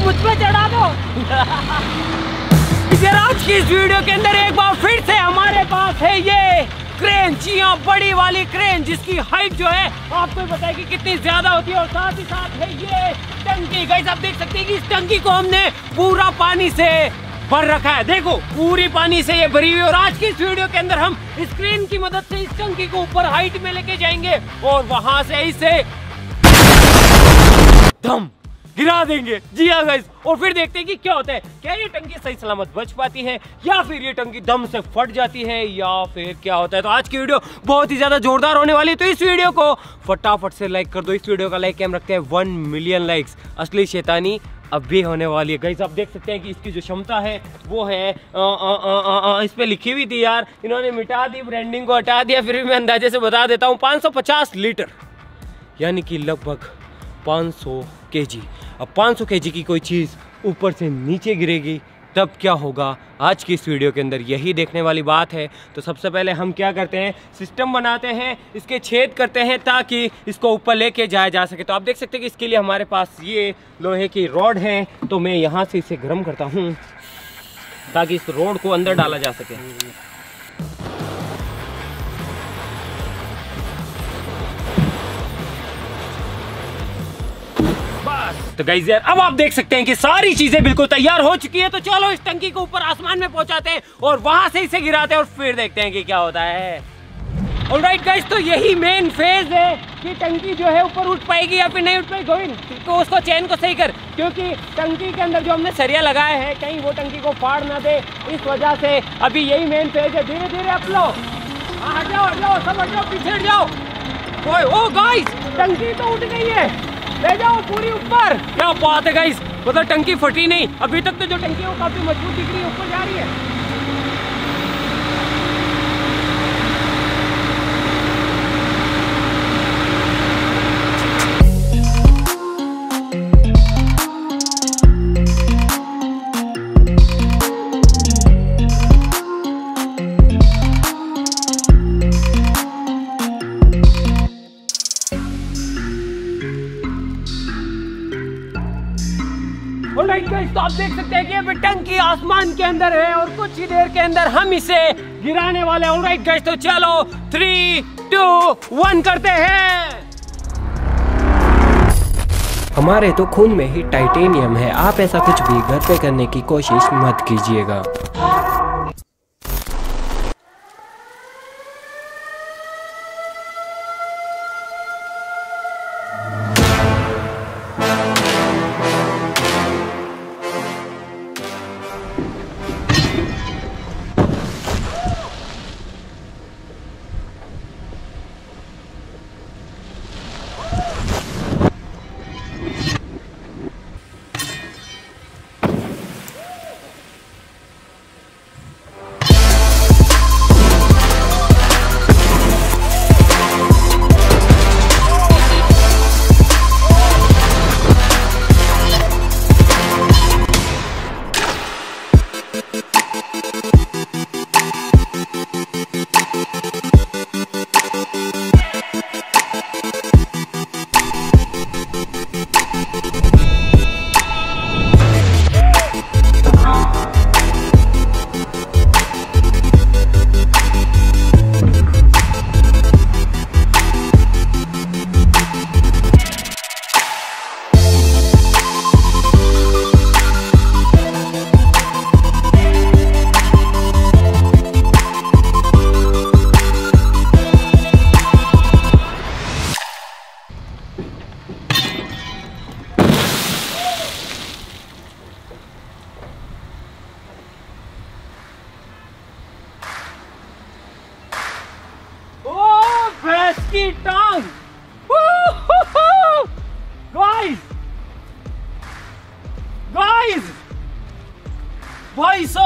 मुझ पर चढ़ा दो। आज की इस वीडियो के अंदर एक बार फिर से हमारे पास है ये क्रेन जी हाँ बड़ी वाली क्रेन, जिसकी हाइट जो है आपको तो बताएगी कि कितनी ज़्यादा होती है और साथ ही साथ है ये टंकी। गाइस आप देख सकते हैं कि इस टंकी को हमने पूरा पानी से भर रखा है। देखो, पूरी पानी से ये भरी हुई और आज की इस वीडियो के अंदर हम स्क्रीन की मदद से इस टंकी को ऊपर हाइट में लेके जाएँगे और वहाँ से इसे दम गिरा देंगे। जी हाँ गाइस और फिर देखते हैं कि क्या होता है। क्या ये टंकी सही सलामत बच पाती है या फिर ये टंकी दम से फट जाती है या फिर क्या होता है? तो आज की वीडियो बहुत ही ज़्यादा जोरदार होने वाली है। तो इस वीडियो को फटाफट से लाइक कर दो। इस वीडियो का लाइक हम रखते हैं वन मिलियन लाइक्स असली शैतानी अब भी होने वाली है। गाइस आप देख सकते हैं कि इसकी जो क्षमता है वो है आ, आ, आ, आ, इस पर लिखी हुई थी यार। इन्होंने मिटा दी ब्रांडिंग को हटा दिया। फिर भी मैं अंदाजे से बता देता हूँ 550 लीटर यानी कि लगभग 500 केजी। अब 500 केजी की कोई चीज़ ऊपर से नीचे गिरेगी, तब क्या होगा? आज की इस वीडियो के अंदर यही देखने वाली बात है। तो सबसे पहले हम क्या करते हैं? सिस्टम बनाते हैं, इसके छेद करते हैं ताकि इसको ऊपर लेके जाया जा सके। तो आप देख सकते हैं कि इसके लिए हमारे पास ये लोहे की रॉड है तो मैं यहाँ से इसे गर्म करता हूँ ताकि इस रोड को अंदर डाला जा सके। तो गाइज़ यार अब आप देख सकते हैं कि सारी चीज़ें बिल्कुल तैयार हो चुकी है। तो चलो इस टंकी को ऊपर आसमान में पहुंचाते हैं और वहाँ से इसे गिराते हैं और फिर देखते हैं कि क्या होता है। राइट गाइस तो यही मेन फ़ेज़ है कि टंकी जो है ऊपर उठ पाएगी या फिर नहीं उठ पाएगी। गोविंद तो उसको चैन को सही कर क्योंकि टंकी के अंदर जो हमने सरिया लगाया है कहीं वो टंकी को फाड़ ना दे। इस वजह से अभी यही मेन फ़ेज़ है। धीरे धीरे अप लो। हाँ, हट जाओ हट जाओ सब हट जाओ पीछे हट जाओ। ओ गाइस टंकी तो उठ गई है। ले जाओ पूरी ऊपर। क्या बात है गाइस मतलब टंकी फटी नहीं। अभी तक तो जो टंकी है वो काफ़ी मज़बूत दिख रही है, ऊपर जा रही है। Alright गाइस तो आप देख सकते हैं कि अभी टंकी आसमान के अंदर है और कुछ ही देर के अंदर हम इसे गिराने वाले हैं। ऑलराइट गाइस तो चलो थ्री टू वन करते हैं। हमारे तो खून में ही टाइटेनियम है। आप ऐसा कुछ भी घर पे करने की कोशिश मत कीजिएगा।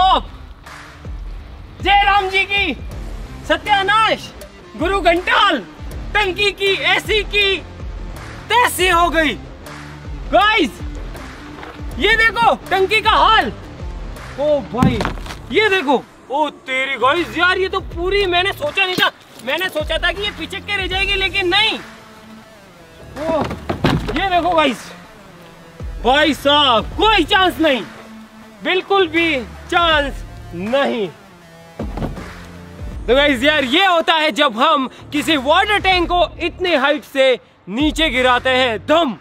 भाई जय राम जी की। सत्यानाश। गुरु घंटाल। टंकी की ऐसी की। तैसी हो गई। गाइस ये देखो, टंकी का हाल। ओ भाई, ये देखो। ओ तेरी गाइस यार ये तो पूरी मैंने सोचा नहीं था। मैंने सोचा था कि ये पीछे के रह जाएगी, लेकिन नहीं। ओ, ये देखो गाइस भाई साहब, कोई चांस नहीं। बिल्कुल भी चांस नहीं। तो गाइस यार, ये होता है जब हम किसी वाटर टैंक को इतनी हाइट से नीचे गिराते हैं। दम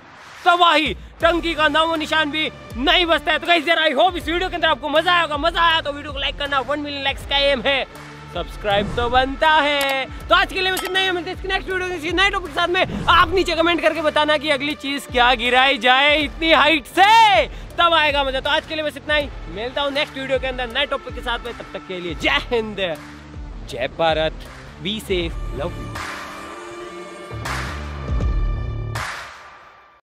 तबाही, टंकी का नामो निशान भी नहीं बचता है। तो गाइस यार आई होप इस वीडियो के अंदर आपको मज़ा आया होगा। मज़ा आया तो वीडियो को लाइक करना। वन मिलियन लाइक्स का एम है। सब्सक्राइब तो बनता है। तो आज के लिए बस इतना ही मिलते हैं नेक्स्ट वीडियो किसी नए टॉपिक के साथ में। आप नीचे कमेंट करके बताना कि अगली चीज़ क्या गिराई जाए इतनी हाइट से। तब आएगा मज़ा। तो आज के लिए बस इतना ही। मिलता हूँ नेक्स्ट वीडियो के अंदर नए टॉपिक के साथ में। तब तक के लिए जय हिंद, जय Bharat. Be safe love you